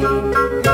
Cause